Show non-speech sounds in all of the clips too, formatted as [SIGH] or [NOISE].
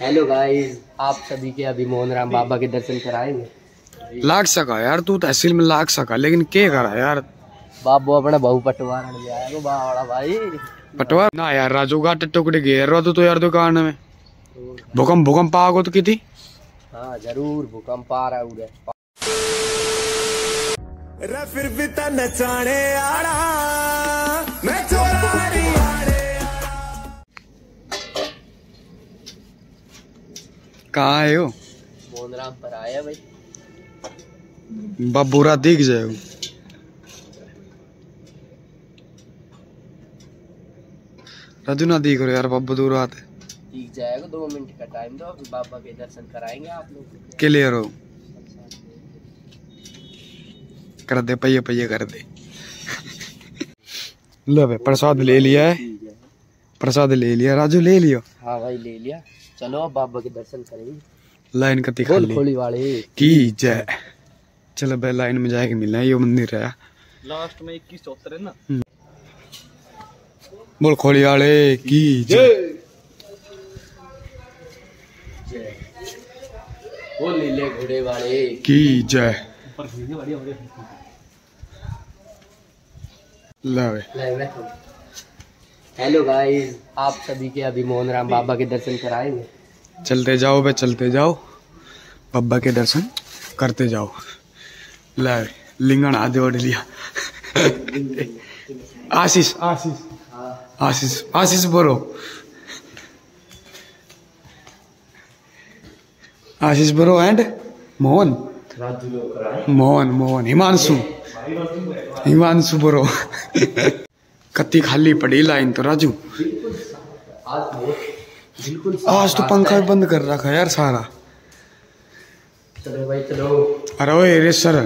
Hello guys आप सभी के अभी मोहन राम बाबा के दर्शन कराएँगे लाग सका यार तू तहसील में लाग सका लेकिन के करा यार? बाबू अपना बहु पटवार बावड़ा भाई। पटवा ना यार राजू घाट टुकड़े घेर रहा तू तो यार दुकान में। भूकंप भूकंप आगो तो की हाँ ज़रूर भूकंप आ रहा है फिर भी ता नचाने आड़ा मैं कहाँ है हो मोहन राम पर आया भाई। बुरा दिख जाए राजू ना दिख रहे यार बब्बू दूर आते जाएगा दो मिनट का टाइम दो अभी बाबा के दर्शन कराएँगे आप लोग। क्लियर हो। कर दे पहिए पहिए कर दे। [LAUGHS] लो बे प्रसाद ले लिया है। प्रसाद ले लिया। राजू ले लियो। हाँ भाई ले लिया। चलो अब बाबा के दर्शन करेंगे लाइन कति खोल खाली। खोली वाले। की जय। चलो बे लाइन में जाके मिलना है ये मंदिर है। लास्ट में इक्कीस चौहत्तर है ना? बोल खोली वाले की जय। जय। वो नीले घोड़े वाले। की जय। ला बे हेलो गाइस आप सभी के अभी मोहन राम बाबा के दर्शन कराएँगे। चलते जाओ बे, चलते जाओ। बब्बा के दर्शन करते जाओ। ला लिंगन आधे ओढ़ लिया। आशीष आशीष आशीष आशीष बोलो। आशीष बोलो एंड मोहन। मोहन मोहन, हिमांशु। हिमांशु बोलो। कत्ती खाली पड़ी लाइन तो राजू। आज तो पंखा भी बंद कर रखा है यार सारा। चलो भाई चलो अरे ओए रेसर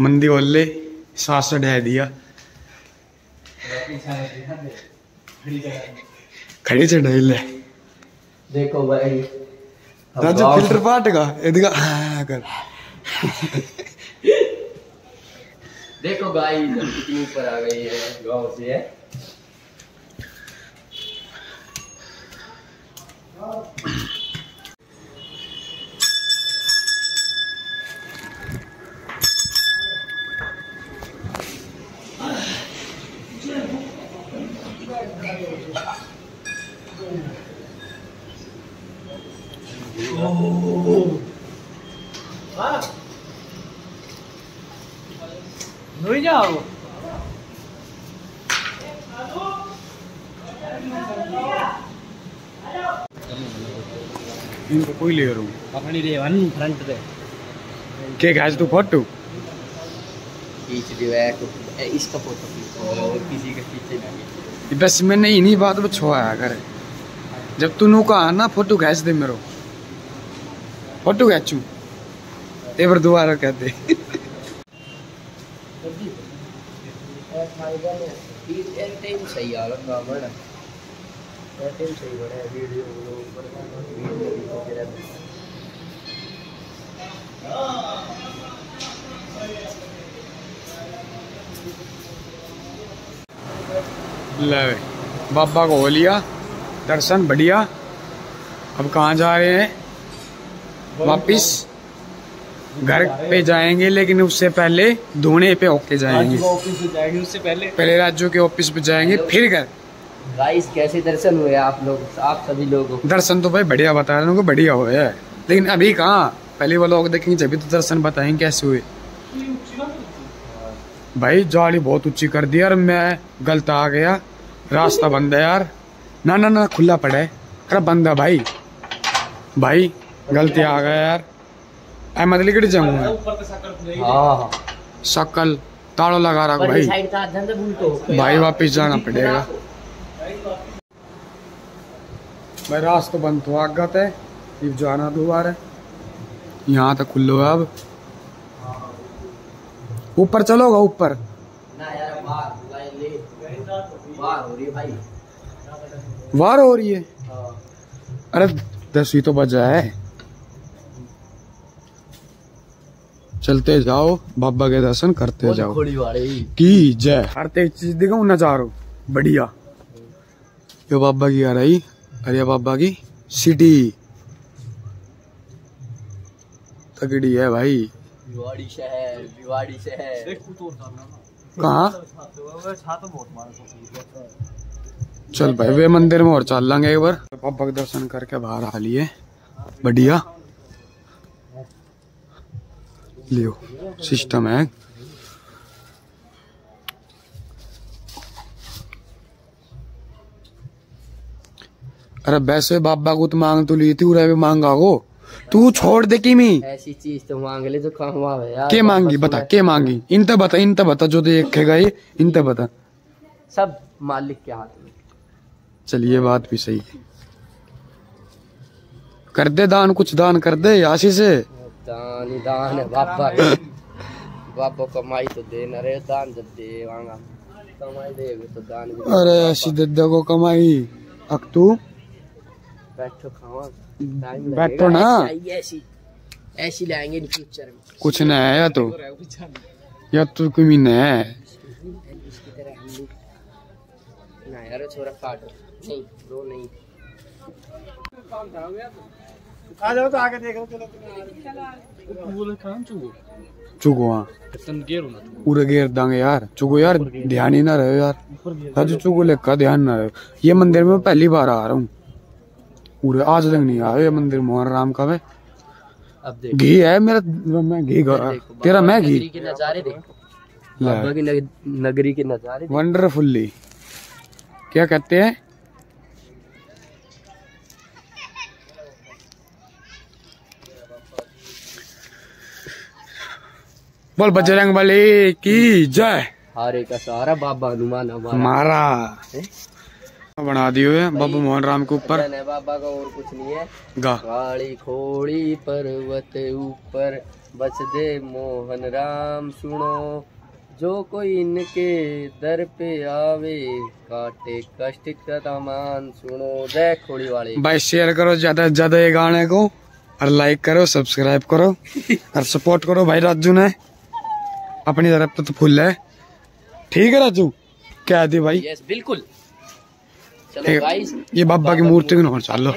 मंदी बोले सांस ढह दिया। खड़ी चढ़ाई ले। देखो भाई। राजू फ़िल्टर पाट का इधर हाँ कर। देखो गाइस कितनी ऊपर आ गई है गाँव से है। नहीं जाओ इनको कोई ले रहा हूँ अपनी रेवन फ्रंट पे के गाज तू फ़ोटो खींच दियो है तो इसका फ़ोटो खींचो और किसी का खींचे नहीं बस मैंने इन्हीं बात पर छोया कर जब तू नू कहा ना फ़ोटो खींच दे मेरो फ़ोटो खींचू ते पर दोबारा कहते टाइम सही आ रहा टाइम सही बड़ा है वीडियो वीडियो वगैरह ले बाबा को हो लिया दर्शन बढ़िया अब कहाँ जा रहे हैं वापिस घर पे जाएँगे लेकिन उससे पहले धोने पे होके जाएँगे। ऑफ़िस जाएँगे उससे पहले पहले राज्यों के ऑफ़िस पे जाएँगे फिर घर। गाइस कैसे दर्शन हुए आप लोग? आप सभी लोगों दर्शन तो भाई बढ़िया बता रहे बढ़िया हुए है। लेकिन अभी कहाँ? पहले वो लोग देखेंगे जब तो दर्शन बताएँगे कैसे हुए। भाई जाली बहुत ऊँची कर दी यार मैं गलत आ गया। रास्ता बंद है यार। ना ना ना खुला पड़ा है। अरे बंद है भाई। भाई गलती आ गया यार। अहमद जाऊँगा। ऊपर से साकर हाँ हाँ। शकल ताड़ो लगा रहा पर भाई। साइड का धंधा भूल भाई वापिस जाना पड़ेगा। भाई रास्ता बंद तो आगत है अब जाना दोबारा। यहाँ तक खुल्लो है अब। ऊपर चलोगा ऊपर। ना यार बाहर लाइन ले। बाहर हो रही भाई। वार हो रही है? हाँ। अरे दसवीं तो बजा है। चलते जाओ बाबा के दर्शन करते जाओ। की जय। हर एक चीज़ दिखाऊँ नजारो। बढ़िया। ये बाबा की आ रही अरे बाबा की सिटी। तगड़ी है भाई। भिवाड़ी शहर भिवाड़ी शहर। देख तू तो कहाँ मारा चल भाई वे मंदिर में और चल लेंगे एक बार। पापा के दर्शन करके बाहर आ लिए। बढ़िया। लियो। सिस्टम है। अरे वैसे बाबा को तो मांग तो ली थी उरे भी मांगा को। तू छोड़ दे किमी। ऐसी चीज़ तो मांग ले जो काम आवे यार? के मांगी? बता के मांगी? इन ते बता इन ते बता जो देखेगा ये इन ते बता। सब मालिक के हाथ में। चलिए बात भी सही है। कर दे दान कुछ दान कर दे आशी से। दान ही दान है। बाबा बाबा कमाई तो दे न रे दान जब दे वांगा कमाई देगे तो दान भी अरे ऐसी दे दे को कमाई। अक तू? बैठो खावा बैठो ना। ऐसी ऐसी। लाएँगे इन फ्यूचर में। कुछ न है या तो? या तू कोई भी है? ना यार छोरा काटो। नहीं रो नहीं। आ जाओ तो आगे देख लो चलो बोले चुगो चुगो हाँ। पूरे घेर देंगे यार। चुगो यार ध्यान ही ना रहे यार। राजू चुगो लेकर ध्यान ना रहे ये मंदिर में पहली बार आ रहा हूँ। पूरे आज तक नहीं आया ये मंदिर मोहन राम का है अब देख। घी है मेरा मैं घी तेरा मैं घी। नगरी के नजारे देखो। बाबा की नग- नगरी के नजारे देखो। वंडरफुल्ली क्या कहते हैं? बोल बजरंग बली की जय? हारे का सहारा बाबा हनुमान हमारा। बना दियो है बाबू मोहन राम के ऊपर। बाबा का और कुछ नहीं है। गा। काली खोड़ी पर्वत ऊपर बस दे मोहन राम सुनो। जो कोई इनके दर पे आवे काटे कष्ट का तमान सुनो। जय खोड़ी वाले। भाई शेयर करो ज़्यादा से ज़्यादा ये गाने को और लाइक करो सब्सक्राइब करो और सपोर्ट करो भाई राजू ने। अपनी तरफ़ तो, तो फुल है। ठीक है राजू? क्या दी भाई। यस बिल्कुल। चलो गाइस ये बाबा की मूर्ति की चलो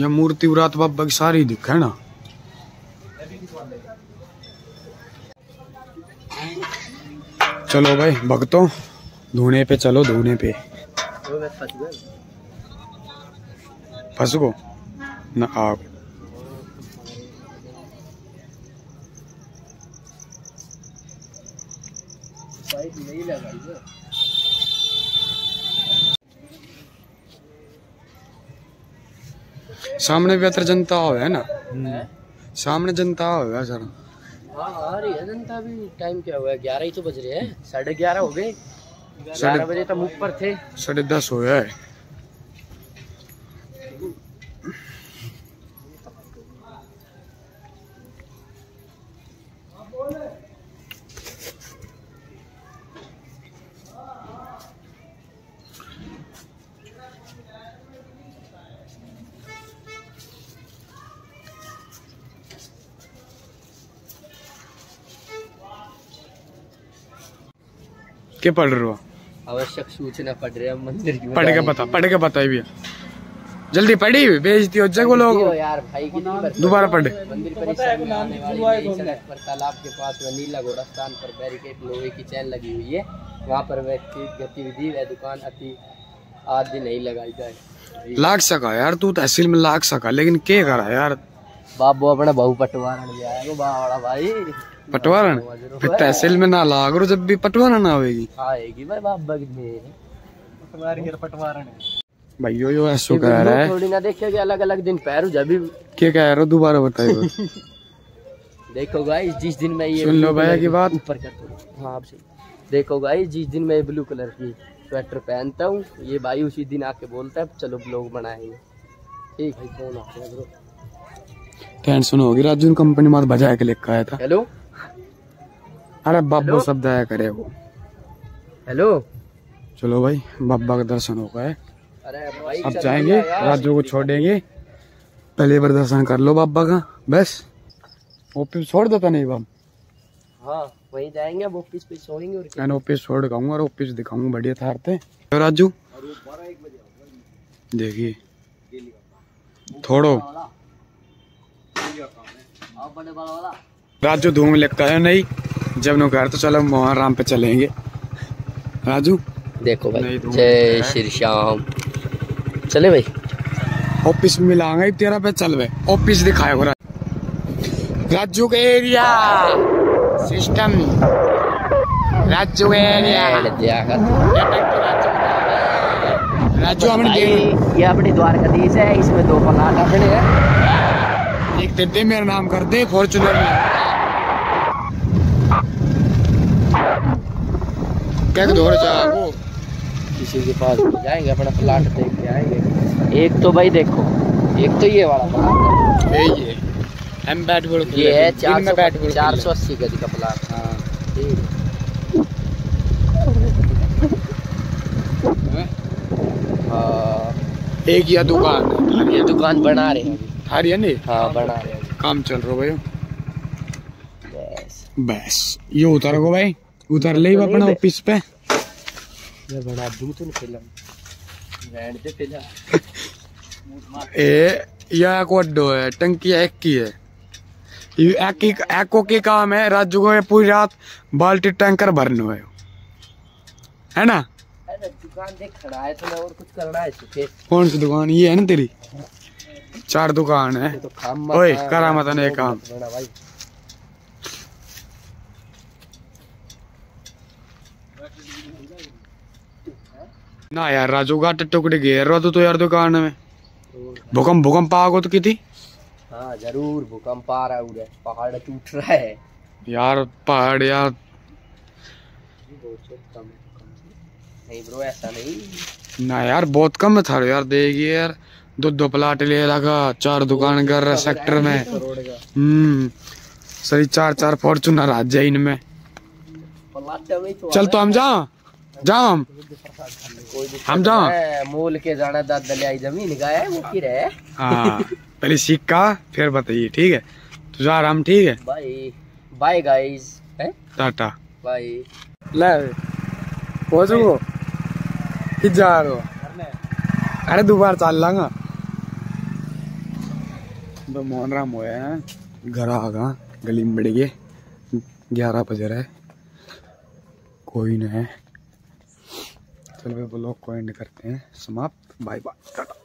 ये मूर्ति उरात बाबा की सारी दिख है ना? चलो भाई भक्तों धोने पे चलो धोने पे। फंस गो। न आग नहीं लगाई सामने भी अतर जनता हो है ना? सामने जनता हो है सर। हाँ आ रही है जनता भी। टाइम क्या हुआ? है ग्यारह ही तो बज रहे हैं। साढ़े ग्यारह हो गए। ग्यारह साढ़े बजे तक मुख पर थे। साढ़े दस हो गया है क्या पढ़ रहे हो? आवश्यक सूचना पढ़ रहे मंदिर की पढ़ के बता पढ़ के बताइए भैया। जल्दी पढ़ी बेचती हो जगह लोग दोबारा पढ़। मंदिर परिसर में आने वाली सड़क पर तालाब के पास में नीला घोड़ा स्थान पर बैरिकेड लोहे की चैन लगी हुई है। वहाँ पर व्यक्ति गतिविधि व दुकान अति आदि नहीं लगाई जाए। लाग सका यार तू तहसील में लाग सका लेकिन के करा यार? बाबू अपना बहु पटवारण आया। भाई। पटवारन? फिर तहसील में ना लाग रो जब भी पटवारन आवेगी। आएगी भाई बाबा की के पटवारण है भाई यो यो ऐसो कह रहा है। थोड़ी ना देखेगे अलग अलग दिन पैर जब भी क्या कह रहे हो? दोबारा बताइए [LAUGHS] देखो गाइस जिस दिन मैं ये सुन लो भैया की बात। ऊपर कर दो हाँ। आपसे देखो गाइस जिस दिन मैं ब्लू कलर की स्वेटर पहनता हूँ ये भाई उसी दिन आके बोलता है चलो ब्लॉग बनाएँगे। ठीक है फ़ोन आ गया ब्रो टेंशन होगी राजू ने कंपनी में बजाए के लेकर आया था। हेलो अरे बाबू सब दया करे वो। हेलो? चलो भाई बाबा का दर्शन हो गए। अब जाएँगे राजू को छोड़ेंगे पहले बार दर्शन कर लो बाबा का बस। फिर छोड़ देता नहीं बाब हाँ वहीं जाएँगे अब ऑफ़िस पे सोएँगे और मैंने ऑफ़िस छोड़ और ऑफ़िस दिखाऊँगा बढ़िया थे राजू। देखिए। थोड़ो। राजू धूम लगता है नहीं। जब नो घर तो चलो मोहन राम पे चलेंगे। राजू? देखो भाई जय श्री श्याम। चले भाई। ऑफ़िस में मिलांगे तेरा पे चल वे ऑफ़िस दिखाए हो राजू का एरिया। सिस्टम। राजू का एरिया। राजू हमने भाई ये अपनी द्वारकाधीश है इसमें दो प्लाट अपने हैं। एक दे मेरा नाम कर दे फॉर्चुनर में क्या दौड़ जा किसी के पास जाएँगे अपना प्लाट देख के आएँगे। एक तो भाई देखो एक तो ये वाला प्लाट ये ये। हम बैट बॉल ये है चार सौ बैट बॉल चार सौ अस्सी गज का प्लाट हाँ। ठीक। हाँ। एक या दुकान। ये दुकान बना रहे हैं। हाँ बना रहे हैं। काम चल रहा भाई। बस बस। ये उतर भाई। उतर ले अपना ऑफ़िस पे। मैं बना दूँ तो फ़िल्म रहने दे फ़िलहाल ए यह एक वड्डो है टंकी एक की है। ये एक की एको की काम है राजू को पूरी रात बाल्टी टैंकर भरने है। है ना? दुकान देख खड़ा है तो मैं और कुछ करना है सुखे कौन सी दुकान? ये है ना तेरी? चार दुकान है। तो ओए, करा मत ना ये काम। ना यार राजू का टुकड़े घेर रहा तू तो यार दुकान में। भूकंप भूकंप आ गो तो की हाँ ज़रूर भूकंप आ रहा है उधर पहाड़ टूट रहा है। यार पहाड़ यार। नहीं ब्रो ऐसा नहीं। ना यार बहुत कम था यार देखिए यार। दो दो प्लाट ले लगा चार दुकान कर रहा सेक्टर में। हम्म सही चार चार फॉर्चूनर आ जाए इनमें। में तो चल तो हम जाओ। जाओ हम हम जाओ है, मोल के जाना दाद दलियाई ज़मीन का है वो की रहे? हाँ पहले सिक्का फिर बताइए ठीक है? तो जा रहा हम ठीक है? बाय बाय गाइस है? टाटा। बाय। ले पहुंचो। कि जा रहे हो। अरे दोबारा चल लांगा। तो मोहन राम होया है। घर आ गा गली में बढ़ गए ग्यारह बज रहा। है कोई नहीं है। चलो भाई ब्लॉग को एंड करते हैं। समाप्त। Bye bye Tata